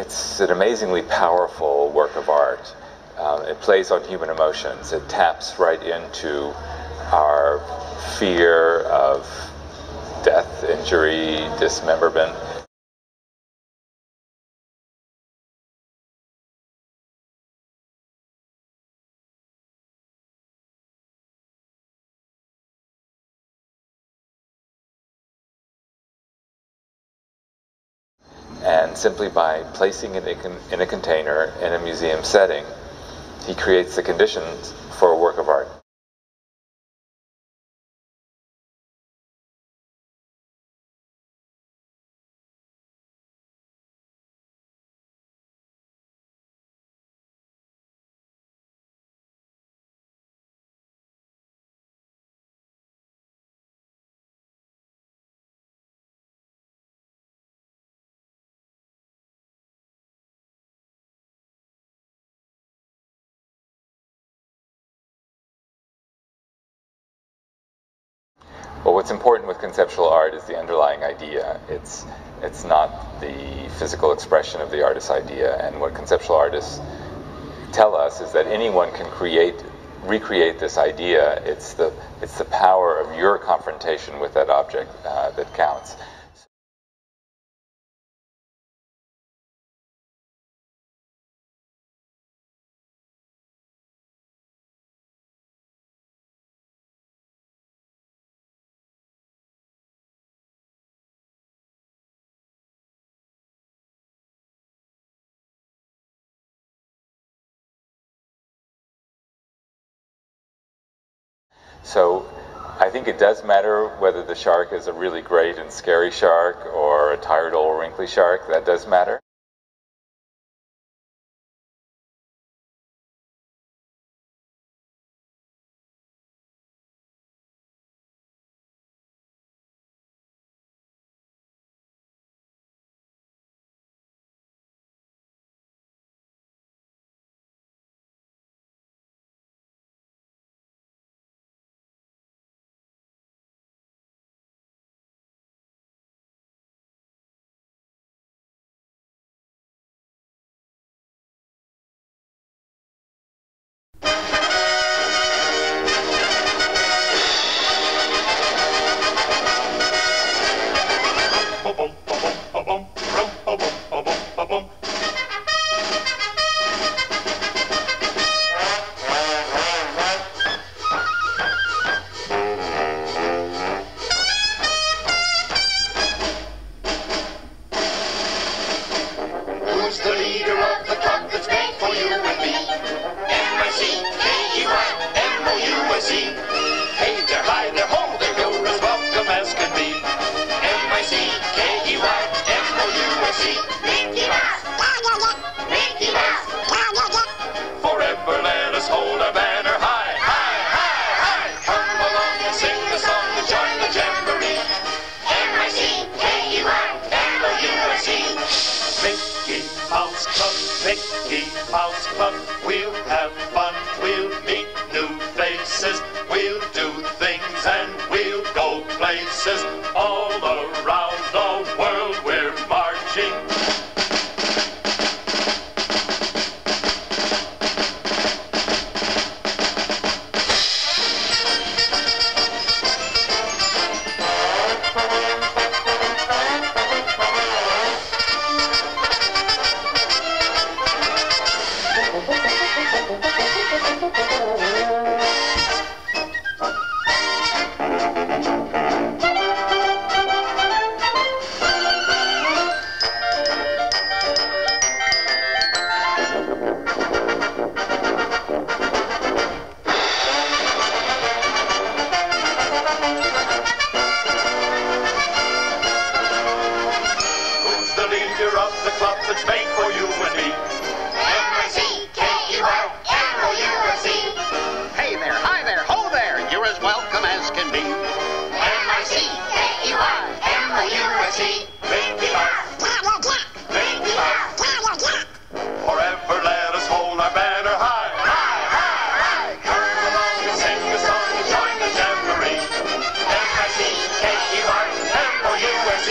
it's an amazingly powerful work of art. Uh, it plays on human emotions. It taps right into our fear of death, injury, dismemberment. And simply by placing it in a container in a museum setting, he creates the conditions for a work of art. Well, what's important with conceptual art is the underlying idea. It's it's not the physical expression of the artist's idea. And what conceptual artists tell us is that anyone can create, recreate this idea. It's the it's the power of your confrontation with that object uh, that counts. So I think it does matter whether the shark is a really great and scary shark or a tired old wrinkly shark. That does matter. Who's the leader of the Mickey Mouse Club. We'll have fun, we'll meet new faces, we'll do things and we'll go places. All around the world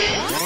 Yeah.